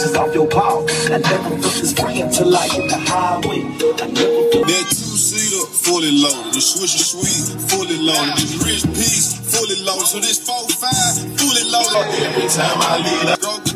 inches off your ball. I never felt this way to I hit the highway. I never felt That two-seater, fully loaded. The Swisher Sweet, fully loaded. This rich piece, fully loaded. So this 4-5, fully loaded. Every time I leave, I go.